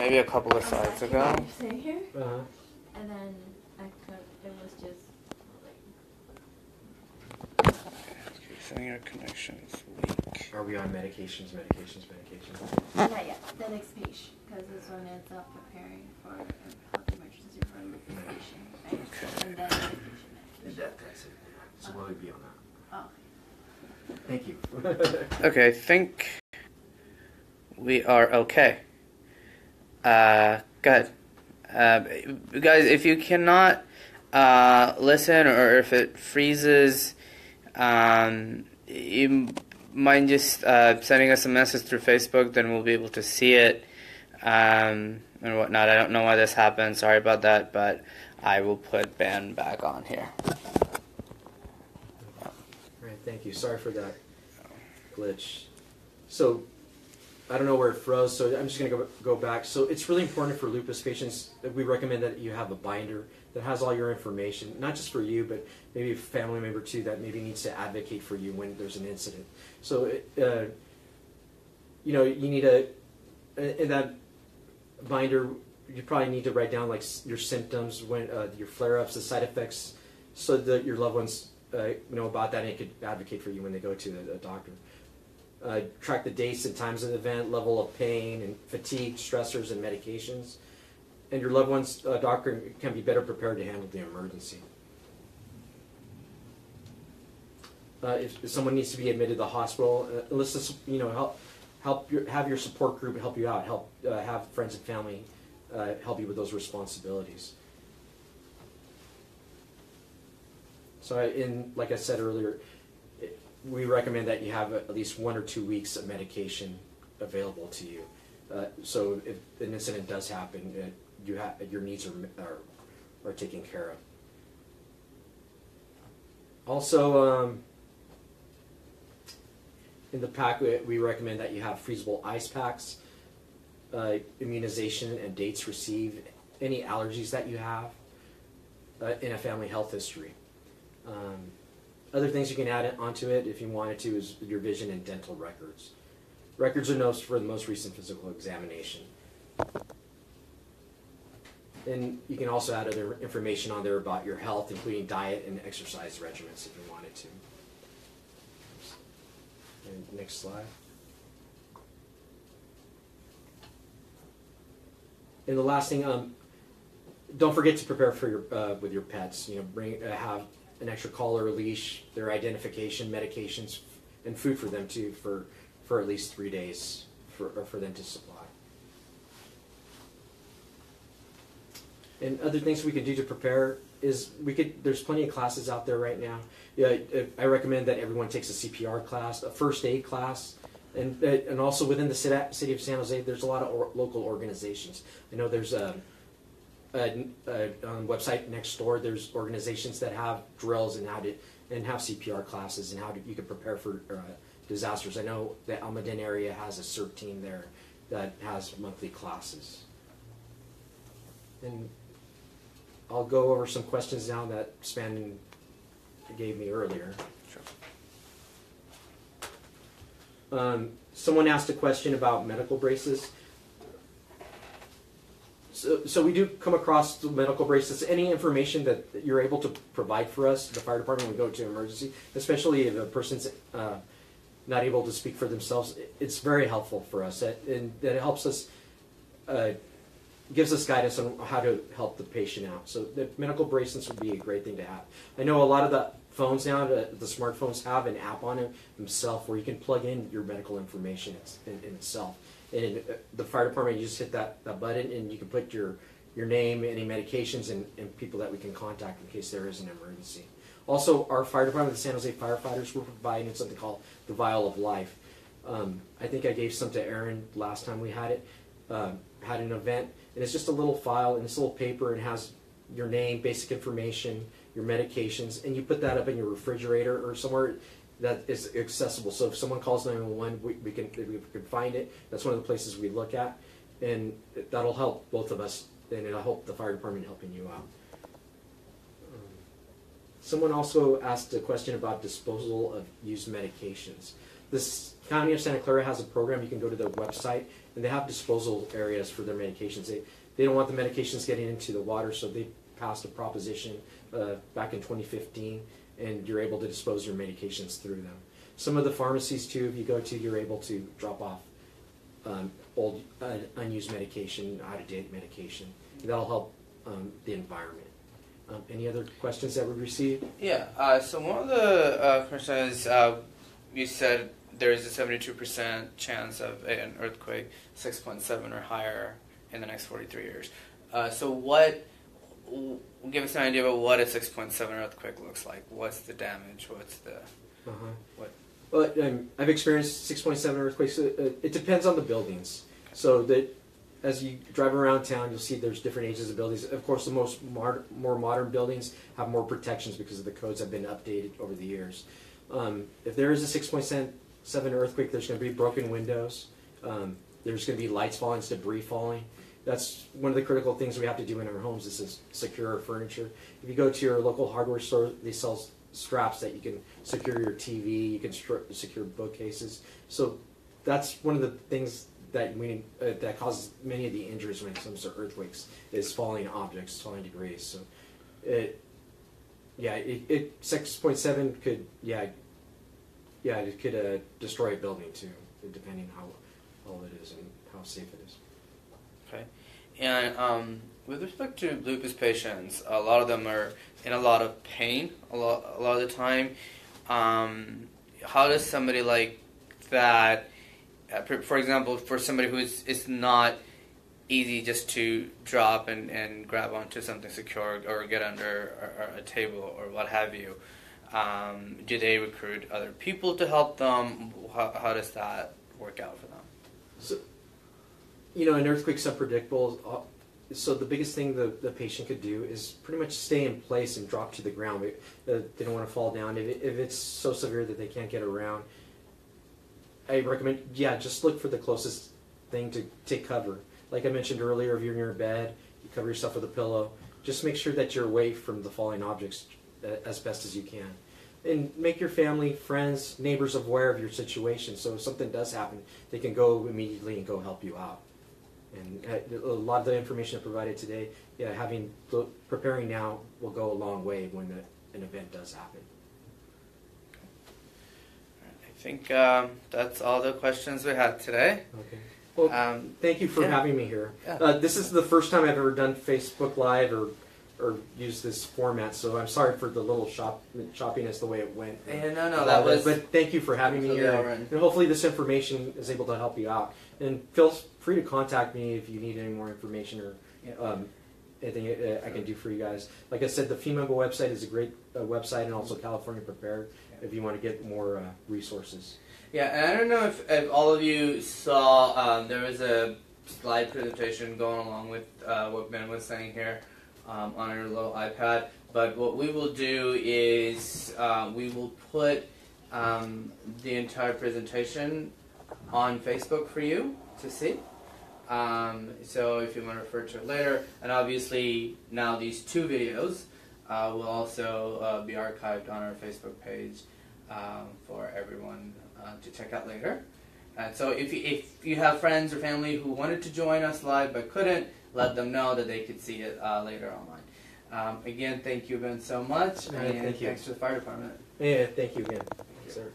maybe a couple of sides ago. Say here, Uh-huh. and then I could, it was just Saying your connection's weak. Are we on medications, medications, medications? like, not yet. The next page, because this one is uh, preparing for a health emergency for localization, right? Okay. And then medication. And that, that's it. So will we be on that? Oh, Thank you. Okay, I think we are okay. Uh, good. Uh, guys, if you cannot uh, listen or if it freezes, um, you mind just uh, sending us a message through Facebook, then we'll be able to see it um, and whatnot. I don't know why this happened. Sorry about that, but I will put Ben back on here. Right, thank you. Sorry for that glitch. So, I don't know where it froze, so I'm just going to go, go back. So, it's really important for lupus patients that we recommend that you have a binder that has all your information, not just for you, but maybe a family member too that maybe needs to advocate for you when there's an incident. So, uh, you know, you need a, in that binder, you probably need to write down like your symptoms, when uh, your flare-ups, the side effects, so that your loved ones uh, know about that and could advocate for you when they go to the doctor. Uh, track the dates and times of the event, level of pain and fatigue, stressors, and medications. And your loved one's uh, doctor can be better prepared to handle the emergency. Uh, if, if someone needs to be admitted to the hospital, uh, enlist you know, help, help your, have your support group help you out. Help uh, have friends and family uh, help you with those responsibilities. So, in like I said earlier, we recommend that you have at least one or two weeks of medication available to you. Uh, so, if an incident does happen, uh, you have your needs are, are are taken care of. Also, um, in the pack, we, we recommend that you have freezable ice packs, uh, immunization and dates received, any allergies that you have, uh, in a family health history. Um, other things you can add onto it if you wanted to is your vision and dental records. Records are notes for the most recent physical examination. And you can also add other information on there about your health, including diet and exercise regimens if you wanted to. And next slide. And the last thing, um, don't forget to prepare for your uh, with your pets. You know, bring uh, have an extra collar, leash, their identification, medications, and food for them too for for at least three days for or for them to supply. And other things we could do to prepare is we could. There's plenty of classes out there right now. Yeah, I recommend that everyone takes a CPR class, a first aid class, and and also within the city city of San Jose, there's a lot of or, local organizations. I know there's a, a, a um, website Nextdoor. There's organizations that have drills and how to and have CPR classes and how to, you can prepare for uh, disasters. I know the Almaden area has a CERT team there that has monthly classes. And I'll go over some questions now that Span gave me earlier. Um, someone asked a question about medical braces. So, so we do come across the medical bracelets. Any information that you're able to provide for us, the fire department, when we go to emergency, especially if a person's uh, not able to speak for themselves, it's very helpful for us. That, and that helps us, uh, gives us guidance on how to help the patient out. So the medical bracelets would be a great thing to have. I know a lot of the phones now, the, the smartphones have an app on it themselves where you can plug in your medical information in, in itself. And in uh, the fire department, you just hit that, that button and you can put your, your name, any medications, and, and people that we can contact in case there is an emergency. Also, our fire department, the San Jose firefighters, we're providing something called the Vial of Life. Um, I think I gave some to Aaron last time we had it, uh, had an event, and it's just a little file and it's a little paper and has your name, basic information, your medications, and you put that up in your refrigerator or somewhere that is accessible. So if someone calls 911, we, we can we can find it. That's one of the places we look at, and that'll help both of us, and it'll help the fire department helping you out. Someone also asked a question about disposal of used medications. This county of Santa Clara has a program. You can go to their website, and they have disposal areas for their medications. They they don't want the medications getting into the water, so they passed a proposition uh, back in 2015, and you're able to dispose your medications through them. Some of the pharmacies too, if you go to, you're able to drop off um, old uh, unused medication, out of date medication. That'll help um, the environment. Um, any other questions that we received? Yeah. Uh, so one of the uh, concerns uh, you said there is a seventy-two percent chance of an earthquake, six point seven or higher in the next forty-three years. Uh, so what? Give us an idea about what a six point seven earthquake looks like. What's the damage? What's the Uh-huh. What? Well, um, I've experienced 6.7 earthquakes. Uh, uh, it depends on the buildings. So that as you drive around town, you'll see there's different ages of buildings. Of course, the most more modern buildings have more protections because of the codes have been updated over the years. Um, if there is a 6.7 earthquake, there's going to be broken windows. Um, there's going to be lights falling, debris falling. That's one of the critical things we have to do in our homes this is secure our furniture. If you go to your local hardware store, they sell straps that you can secure your TV, you can secure bookcases. So that's one of the things that we uh, that causes many of the injuries when it comes to earthquakes is falling objects, falling debris. So it, yeah, it, it six point seven could yeah, yeah, it could uh, destroy a building too, depending how old it is and how safe it is. Okay. And um, with respect to lupus patients, a lot of them are in a lot of pain a lot, a lot of the time. Um, how does somebody like that, uh, for- example, for somebody who is it's not easy just to drop and, and grab onto something secure or get under a, a table or what have you, um, do they recruit other people to help them? How, how does that work out for them? So, you know, an earthquake's unpredictable. uh, So the biggest thing the, the patient could do is pretty much stay in place and drop to the ground. They, uh, they don't want to fall down. If, it, if it's so severe that they can't get around, I recommend, yeah, just look for the closest thing to take cover. Like I mentioned earlier, if you're near a bed, you cover yourself with a pillow. Just make sure that you're away from the falling objects uh, as best as you can. And make your family, friends, neighbors aware of your situation. So if something does happen, they can go immediately and go help you out. And uh, a lot of the information I provided today, yeah, having preparing now will go a long way when the, an event does happen. I think um, that's all the questions we had today. Okay. Well, Um, thank you for yeah. having me here. Yeah. Uh, this is the first time I've ever done Facebook Live or or use this format, so I'm sorry for the little shop choppiness the way it went. yeah, no, no, that was. But thank you for having me here, and hopefully this information is able to help you out. And feel free to contact me if you need any more information or um, anything uh, I can do for you guys. Like I said, the FEMA website is a great uh, website, and also California Prepared if you want to get more uh, resources. Yeah, and I don't know if, if all of you saw, um, there was a slide presentation going along with uh, what Ben was saying here um, on your little iPad. But what we will do is uh, we will put um, the entire presentation on Facebook for you to see. Um, so if you want to refer to it later, and obviously now these two videos uh, will also uh, be archived on our Facebook page um, for everyone uh, to check out later. And so if you, if you have friends or family who wanted to join us live but couldn't, let them know that they could see it uh, later online. Um, again, thank you, Ben, so much, and thank you. thanks to the fire department. Yeah, thank you again, sir.